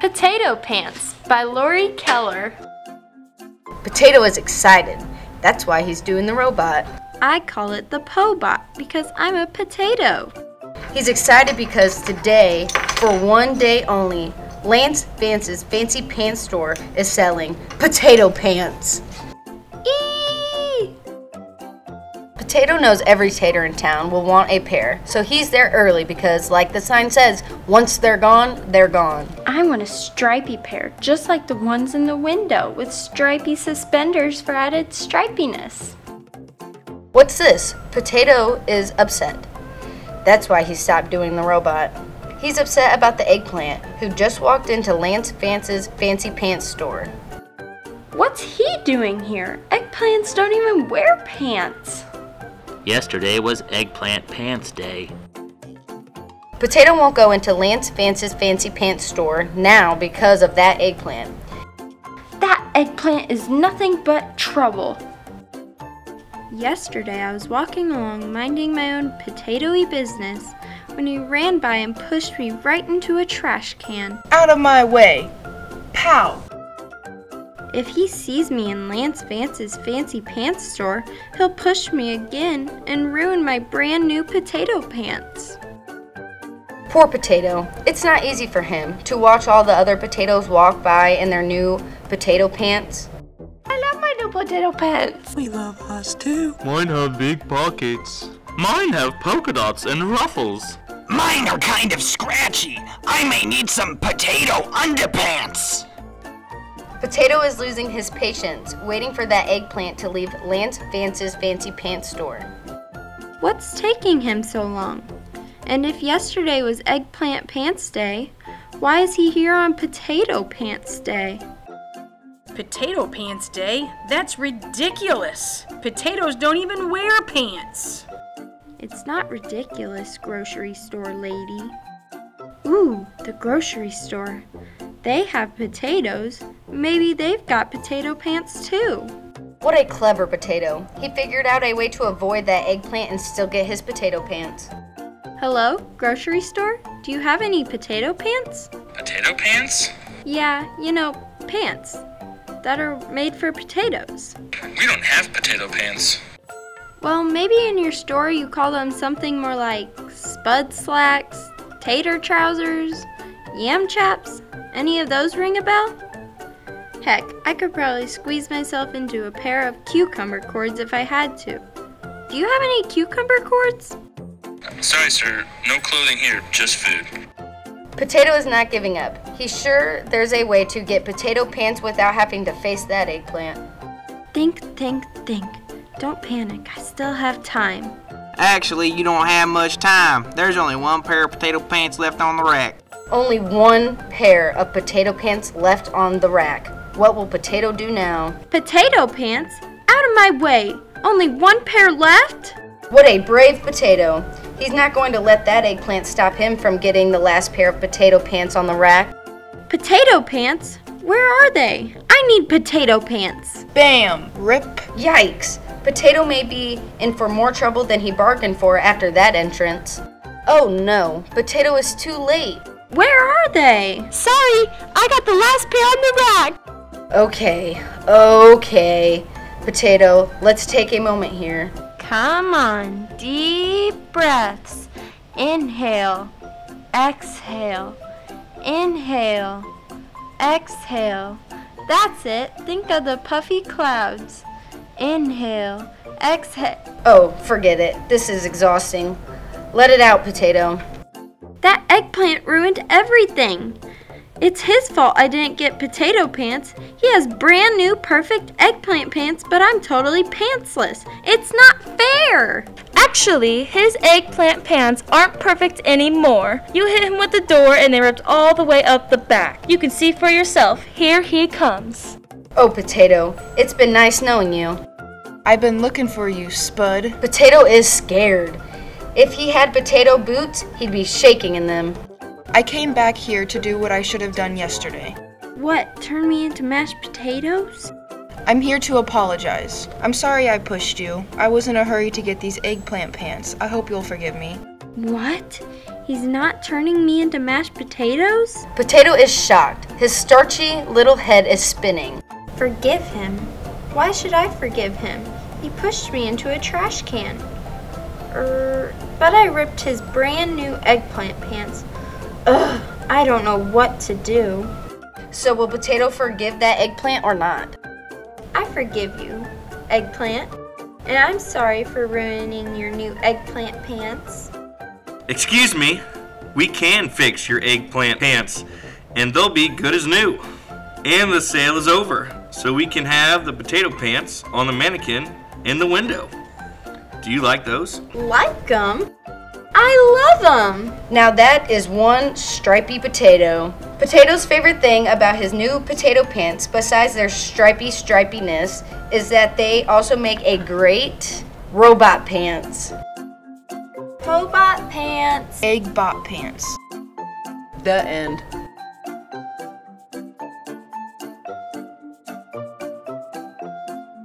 Potato Pants by Laurie Keller. Potato is excited. That's why he's doing the robot. I call it the Pobot because I'm a potato. He's excited because today, for one day only, Lance Vance's Fancy Pants store is selling potato pants. Potato knows every tater in town will want a pair, so he's there early because, like the sign says, once they're gone, they're gone. I want a stripy pair, just like the ones in the window, with stripy suspenders for added stripiness. What's this? Potato is upset. That's why he stopped doing the robot. He's upset about the eggplant, who just walked into Lance Vance's Fancy Pants store. What's he doing here? Eggplants don't even wear pants. Yesterday was Eggplant Pants Day. Potato won't go into Lance Vance's Fancy Pants store now because of that eggplant. That eggplant is nothing but trouble. Yesterday I was walking along minding my own potatoy business when he ran by and pushed me right into a trash can. Out of my way! Pow! If he sees me in Lance Vance's fancy pants store, he'll push me again and ruin my brand new potato pants. Poor Potato. It's not easy for him to watch all the other potatoes walk by in their new potato pants. I love my new potato pants. We love us too. Mine have big pockets. Mine have polka dots and ruffles. Mine are kind of scratchy. I may need some potato underpants. Potato is losing his patience, waiting for that eggplant to leave Lance Vance's Fancy Pants store. What's taking him so long? And if yesterday was Eggplant Pants Day, why is he here on Potato Pants Day? Potato Pants Day? That's ridiculous! Potatoes don't even wear pants! It's not ridiculous, grocery store lady. Ooh, the grocery store. They have potatoes. Maybe they've got potato pants too. What a clever potato. He figured out a way to avoid that eggplant and still get his potato pants. Hello, grocery store? Do you have any potato pants? Potato pants? Yeah, you know, pants that are made for potatoes. We don't have potato pants. Well, maybe in your store you call them something more like spud slacks, tater trousers, yam chaps. Any of those ring a bell? Heck, I could probably squeeze myself into a pair of cucumber cords if I had to. Do you have any cucumber cords? Sorry, sir. No clothing here, just food. Potato is not giving up. He's sure there's a way to get potato pants without having to face that eggplant. Think, think, think. Don't panic. I still have time. Actually, you don't have much time. There's only one pair of potato pants left on the rack. Only one pair of potato pants left on the rack. What will Potato do now? Potato pants? Out of my way! Only one pair left? What a brave potato. He's not going to let that eggplant stop him from getting the last pair of potato pants on the rack. Potato pants? Where are they? I need potato pants. Bam! Rip! Yikes! Potato may be in for more trouble than he bargained for after that entrance. Oh no, Potato is too late. Where are they? Sorry, I got the last pair on the rack. Okay, okay. Potato, let's take a moment here. Come on, deep breaths. Inhale, exhale, inhale, exhale. That's it. Think of the puffy clouds. Inhale, exhale. Oh, forget it. This is exhausting. Let it out, Potato. That eggplant ruined everything. It's his fault I didn't get potato pants. He has brand new perfect eggplant pants, but I'm totally pantsless. It's not fair. Actually, his eggplant pants aren't perfect anymore. You hit him with the door and they ripped all the way up the back. You can see for yourself. Here he comes. Oh, Potato, it's been nice knowing you. I've been looking for you, Spud. Potato is scared. If he had potato boots, he'd be shaking in them. I came back here to do what I should have done yesterday. What, turn me into mashed potatoes? I'm here to apologize. I'm sorry I pushed you. I was in a hurry to get these eggplant pants. I hope you'll forgive me. What? He's not turning me into mashed potatoes? Potato is shocked. His starchy little head is spinning. Forgive him? Why should I forgive him? He pushed me into a trash can. Er, but I ripped his brand new eggplant pants. Ugh, I don't know what to do. So will Potato forgive that eggplant or not? I forgive you, eggplant. And I'm sorry for ruining your new eggplant pants. Excuse me, we can fix your eggplant pants, and they'll be good as new. And the sale is over, so we can have the potato pants on the mannequin in the window. Do you like those? Like them? I love them! Now that is one stripy potato. Potato's favorite thing about his new potato pants, besides their stripy stripiness, is that they also make a great robot pants. Robot pants. Egg bot pants. The end.